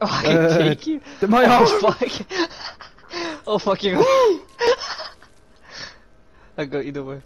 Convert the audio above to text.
Oh, I can Uh, take you. my oh, arm. fuck. oh, fuck you. I got you, way.